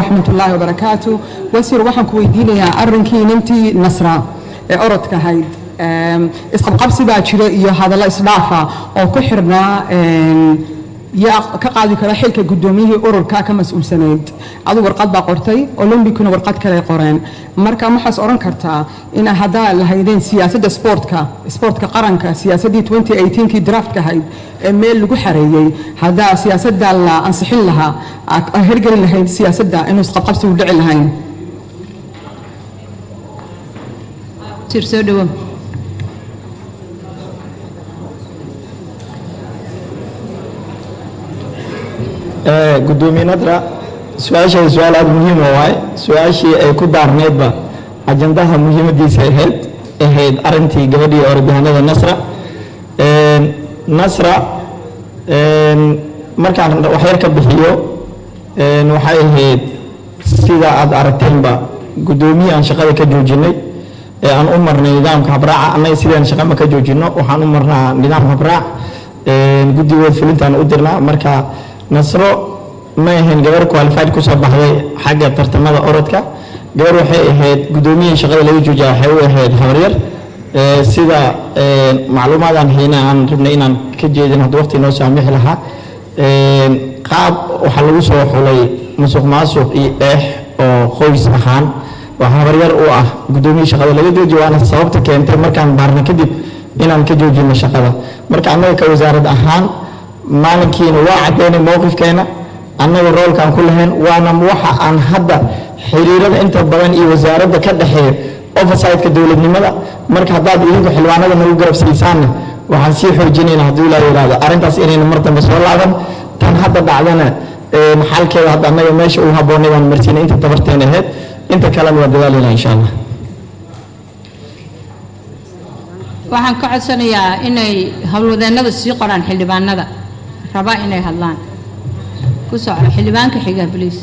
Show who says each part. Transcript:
Speaker 1: raxmatullaahi wabarakaatu wasiir waxaan ku weydiinayaa arrinkii nintii nasra ee orodka ahayd. Isqabqabsi baa jira iyo hadallo isdhaafa oo ku xirnaa yaa ka qaadi kara xilka guddoomiyihii ururka ka mas'uulsanayd. Adu warqad baa qortay olombikuna warqad kale qoreen. Marka waxaas odhan kartaa in haddaa lahaydeen siyaasadda sportka sportka qaranka siyaasaddii 2018kii draftka ahayd ee meel lagu xareeyey haddaa siyaasadda la ansixin lahaa hergeli lahayd siyaasadda inuu isqabqabsi u dhici lahayn
Speaker 2: gudoomiye nadra su'aashaada su'aal aada muhiim oo waaye su'aashii ay ku daarneydba ajandaha muhiimadiisa ahayd ahayd arintii gabadhii orodyahanada nasra. Nasra markaan waxyar ka bixiyo waxay ahayd sida aad aragteenba guddoomiye aan shaqada ka joojinay ee aan u marnay nidaamka habraaca. Annaga sidaan shaqama ka joojino waxaan u marnaa nidaam habraac. Guddigood fulintaan u dirnaa. Marka nasro ma ahayn gabar qualified ku soo baxday xagga tartamada orodka. Gabar waxay ahayd guddoomiyihii shaqada laga joojiya waxay u ahayd habaryar sida macluumaadaan hayna aan rabnay inaan ka jeedin haddii waqti noo saamixi lahaa. Qaab waxaa lagu soo xulay musuq maasuq iyo eex oo qoys ahaan. Waa habaryar u ah guddoomiyihii shaqada laga joojiya waana sababta keentay markaan baarna kadib inaan ka joojino shaqada. Marka annaga ka wasaarad ahaan maalinkiina waa caddeynay mowqifkeena annaga roolkaan ku lahayn waana waxa aan hadda xiriirada inta badan iyo wasaaradda ka dhexeeyo oversightka dowladnimada. Marka haddaad idinku xildhibaanada nagu garabsiisaanna waxaan sii xoojinayna hadduu ilaa yidhaahdo arrintaas inayna mar dambe soo laaban. Tan hadda dhacdana xalkeeda hadda annaga meesha uu habboonay baan marsiinay inta tabarteen ahayd. Inta kalena waa dadaalayna insha allah
Speaker 3: waxaan ka codsanayaa inay howlwadeennada sii qoraan xildhibaanada rabaa inay hadlaan. Ku soco xildhibaanka xiga bliis